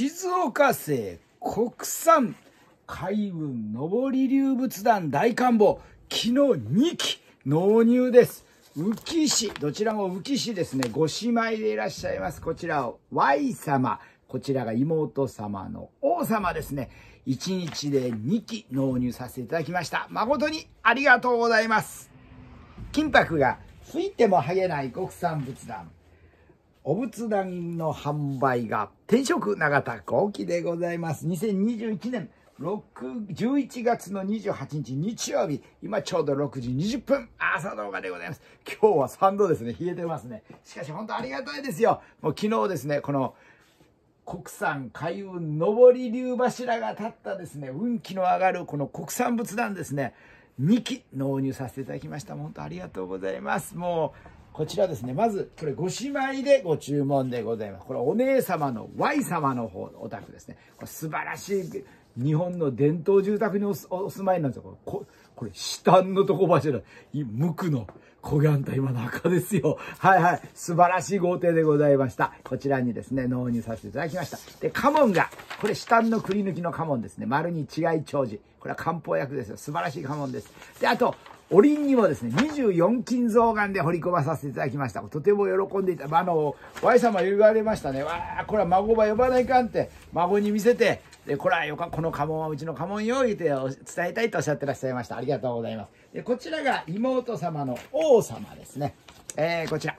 静岡製国産海運上り流仏壇大官房昨日2期納入です。浮石どちらも浮石ですね。ご姉妹でいらっしゃいます。こちらを Y 様。こちらが妹様の王様ですね。1日で2期納入させていただきました。誠にありがとうございます。金箔が吹いても剥げない国産仏壇。お仏壇の販売が転職永田後期でございます。2021年6 11月の28日日曜日、今ちょうど6時20分、朝動画でございます。今日は3度ですね、冷えてますね。しかし本当ありがたいですよ。もう昨日ですね、この国産海運上り流柱が立ったですね、運気の上がるこの国産仏壇ですね、2機納入させていただきました。本当ありがとうございます。もう、こちらですね、まず、これご姉妹でご注文でございます。これお姉様の Y 様の方のお宅ですね。これ素晴らしい日本の伝統住宅にお住まいなんですよ。ここれ、下のとこ柱、無垢の小ギャンタ今中ですよ。はいはい。素晴らしい豪邸でございました。こちらにですね、納入させていただきました。で、家紋が、これ下のくり抜きの家紋ですね。丸に違い長寿。これは漢方薬ですよ。素晴らしい家紋です。で、あと、おりんにもですね、24金象眼で掘り込まさせていただきました。とても喜んでいた。あの、Y 様言われましたね。わあ、これは孫ば呼ばないかんって、孫に見せて、で、これはよか、この家紋はうちの家紋よ、言うて伝えたいとおっしゃってらっしゃいました。ありがとうございます。で、こちらが妹様の王様ですね。えー、こちら。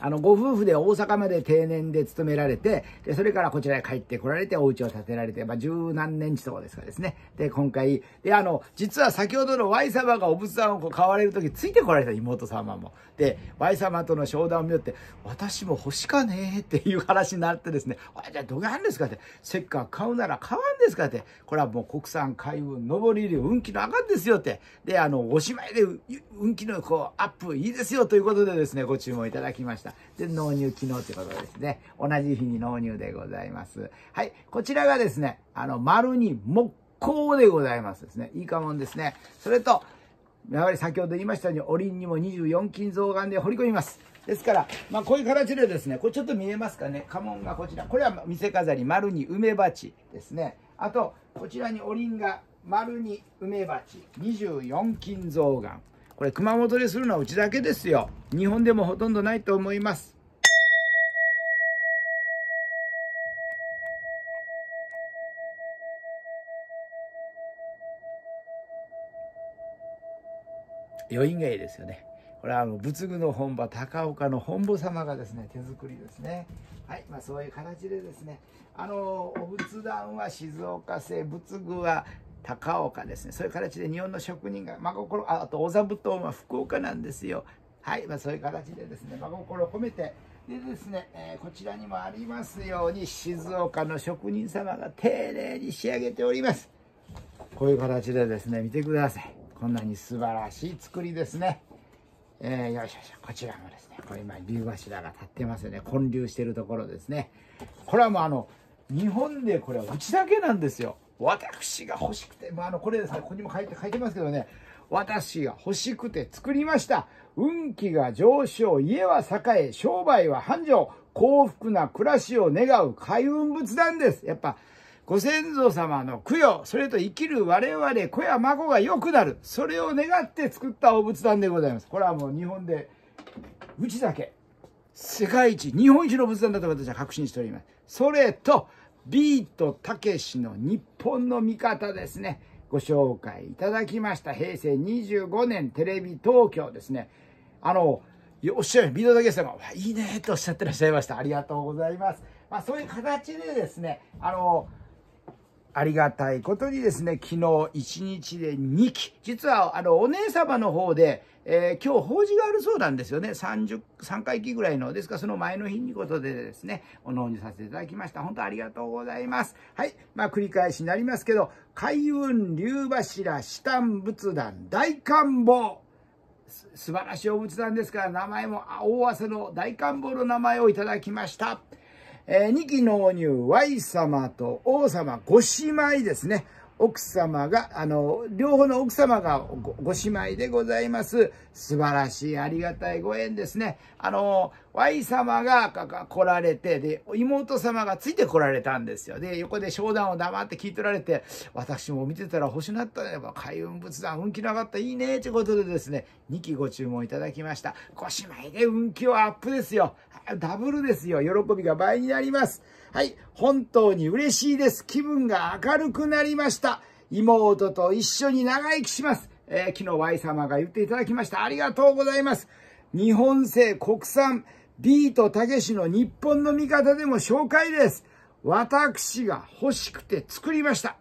あの、ご夫婦で大阪まで定年で勤められて、で、それからこちらへ帰ってこられて、お家を建てられて、まあ、十何年ちとかですかですね。で、今回、で、あの、実は先ほどの Y 様がお仏壇をこう買われる時ついてこられた妹様も。で、Y 様との商談を見よって、私も欲しかねえっていう話になってですね、じゃあどげはんですかって、せっかく買うなら買わんですかって、これはもう国産海運、上り流、運気の赤ですよって、で、あの、おしまいで運気のこう、アップいいですよということでですね、ご注文いただきました。で、納入機能ということですね。同じ日に納入でございます。はい。こちらがですね、あの、丸に木工でございますですね。いいかもんですね。それと、やはり先ほど言いましたように、おりんにも24金象眼で掘り込みます。ですから、まあ、こういう形でですね、これちょっと見えますかね、家紋がこちら。これは見せ飾り、丸に梅鉢ですね。あと、こちらにおりんが丸に梅鉢、24金象眼。これ熊本でするのはうちだけですよ。日本でもほとんどないと思います。余韻がいいですよね。これはあの仏具の本場高岡の本母様がですね手作りですね。はい、まあそういう形でですね、あのお仏壇は静岡製、仏具は高岡ですね。そういう形で日本の職人が真心あとお座布団は福岡なんですよ。はい、まあ、そういう形でですね真心を込めてでですね、えー、こちらにもありますように静岡の職人様が丁寧に仕上げております。こういう形でですね見てください。こんなに素晴らしい作りですね。えー、よいしょよしこちらもですねこれ今竜柱が立ってますよね。建立してるところですね。これはもうあの日本でこれはうちだけなんですよ。私が欲しくて、まあ、あの、これですね、ここにも書いて、書いてますけどね、私が欲しくて作りました。運気が上昇、家は栄え、商売は繁盛、幸福な暮らしを願う開運仏壇です。やっぱ、ご先祖様の供養、それと生きる我々、子や孫が良くなる。それを願って作ったお仏壇でございます。これはもう日本で、うちだけ、世界一、日本一の仏壇だと私は確信しております。それと、ビートたけしの日本の見方ですね。ご紹介いただきました。平成25年テレビ東京ですね。あの、おっしゃるビートたけしさんが、いいねとおっしゃってらっしゃいました。ありがとうございます。まあそういう形でですね、あの、ありがたいことにですね、昨日1日で2期。実は、あの、お姉様の方で、えー、今日法事があるそうなんですよね。30、3回忌ぐらいの。ですから、その前の日にことでですね、お納入させていただきました。本当ありがとうございます。はい。まあ、繰り返しになりますけど、海運竜柱下丹仏壇大官房。素晴らしいお仏壇ですから、名前も大汗の大官房の名前をいただきました。えー、2期納入 Y 様と王様ご姉妹ですね。奥様が、あの、両方の奥様がご姉妹でございます。素晴らしい、ありがたいご縁ですね。あの、Y 様が来られて、で、妹様がついて来られたんですよ。で、横で商談を黙って聞いてられて、私も見てたら欲しなったね。開運仏壇、運気なかった、いいね、ということでですね、2期ご注文いただきました。ご姉妹で運気はアップですよ。ダブルですよ。喜びが倍になります。はい。本当に嬉しいです。気分が明るくなりました。妹と一緒に長生きします。えー、昨日 Y 様が言っていただきました。ありがとうございます。日本製国産ビートたけしの日本の味方でも紹介です。私が欲しくて作りました。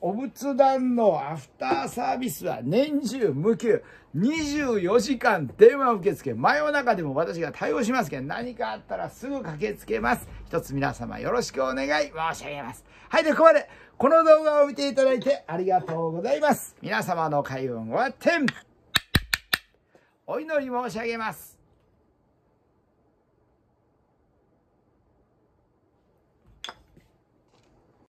お仏壇のアフターサービスは年中無休、24時間電話受付、真夜中でも私が対応しますけど、何かあったらすぐ駆けつけます。一つ皆様よろしくお願い申し上げます。はい、で、ここまで、この動画を見ていただいてありがとうございます。皆様の開運は天お祈り申し上げます。